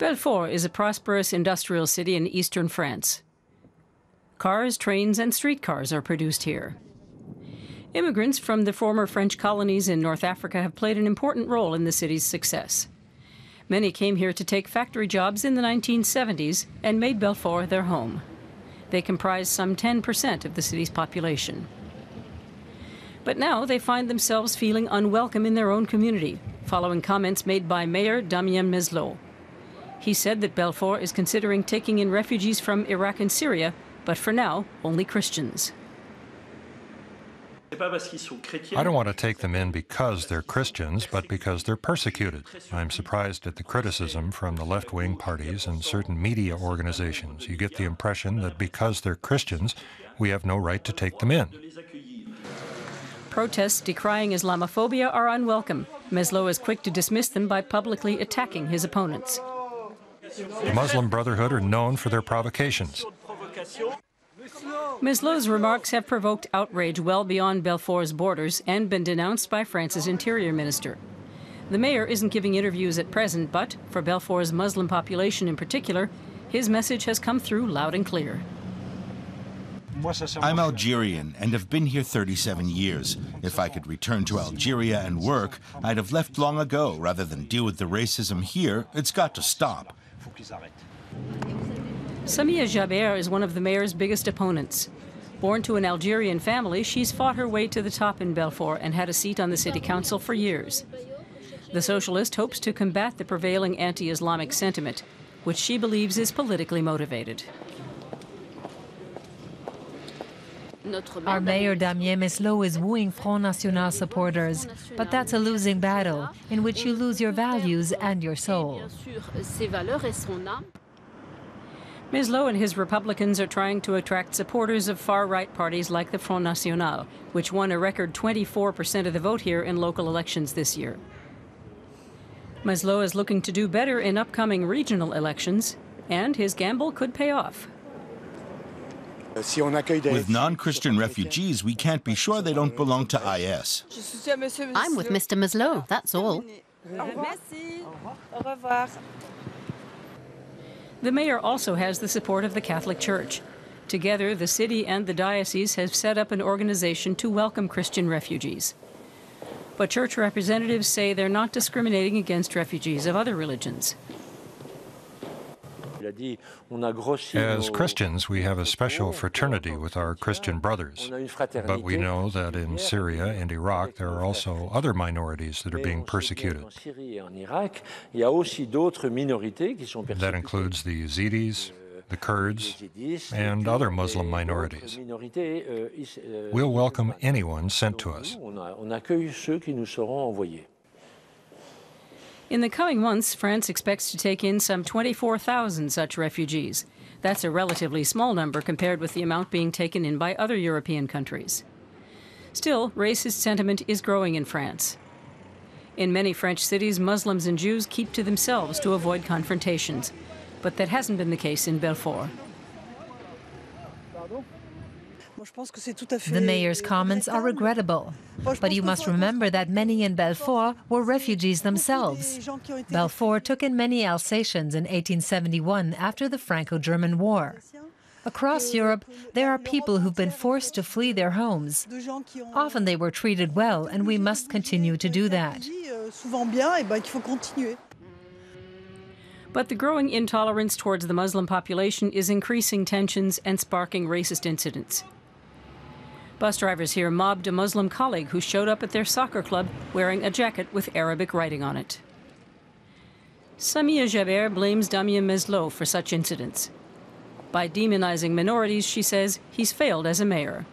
Belfort is a prosperous industrial city in eastern France. Cars, trains, and streetcars are produced here. Immigrants from the former French colonies in North Africa have played an important role in the city's success. Many came here to take factory jobs in the 1970s and made Belfort their home. They comprise some 10% of the city's population. But now they find themselves feeling unwelcome in their own community, following comments made by Mayor Damien Meslot. He said that Belfort is considering taking in refugees from Iraq and Syria, but for now, only Christians. I don't want to take them in because they're Christians, but because they're persecuted. I'm surprised at the criticism from the left wing parties and certain media organizations. You get the impression that because they're Christians, we have no right to take them in. Protests decrying Islamophobia are unwelcome. Meslot is quick to dismiss them by publicly attacking his opponents. The Muslim Brotherhood are known for their provocations. Ms. Meslot's remarks have provoked outrage well beyond Belfort's borders and been denounced by France's interior minister. The mayor isn't giving interviews at present, but for Belfort's Muslim population in particular, his message has come through loud and clear. I'm Algerian and have been here 37 years. If I could return to Algeria and work, I'd have left long ago rather than deal with the racism here. It's got to stop. Samia Jaber is one of the mayor's biggest opponents. Born to an Algerian family, she's fought her way to the top in Belfort and had a seat on the city council for years. The socialist hopes to combat the prevailing anti Islamic sentiment, which she believes is politically motivated. Our mayor Damien Meslot is wooing Front National supporters, but that's a losing battle in which you lose your values and your soul. Meslot and his Republicans are trying to attract supporters of far right parties like the Front National, which won a record 24% of the vote here in local elections this year. Meslot is looking to do better in upcoming regional elections, and his gamble could pay off. With non-Christian refugees, we can't be sure they don't belong to IS. I'm with Mr. Meslot, that's all. The mayor also has the support of the Catholic Church. Together, the city and the diocese have set up an organization to welcome Christian refugees. But church representatives say they're not discriminating against refugees of other religions. As Christians, we have a special fraternity with our Christian brothers. But we know that in Syria and Iraq, there are also other minorities that are being persecuted. That includes the Yazidis, the Kurds, and other Muslim minorities. We'll welcome anyone sent to us. In the coming months, France expects to take in some 24,000 such refugees. That's a relatively small number compared with the amount being taken in by other European countries. Still, racist sentiment is growing in France. In many French cities, Muslims and Jews keep to themselves to avoid confrontations. But that hasn't been the case in Belfort. The mayor's comments are regrettable. But you must remember that many in Belfort were refugees themselves. Belfort took in many Alsatians in 1871 after the Franco German War. Across Europe, there are people who've been forced to flee their homes. Often they were treated well, and we must continue to do that. But the growing intolerance towards the Muslim population is increasing tensions and sparking racist incidents. Bus drivers here mobbed a Muslim colleague who showed up at their soccer club wearing a jacket with Arabic writing on it. Samia Jaber blames Damien Meslot for such incidents. By demonizing minorities, she says, he's failed as a mayor.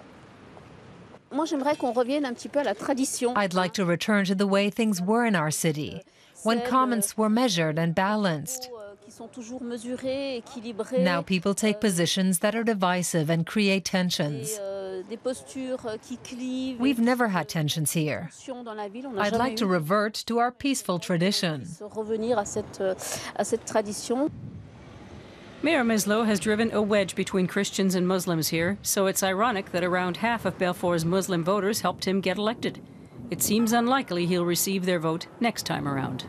I'd like to return to the way things were in our city, when comments were measured and balanced. Now people take positions that are divisive and create tensions. We've never had tensions here. I'd like to revert to our peaceful tradition. Mayor Meslot has driven a wedge between Christians and Muslims here, so it's ironic that around half of Belfort's Muslim voters helped him get elected. It seems unlikely he'll receive their vote next time around.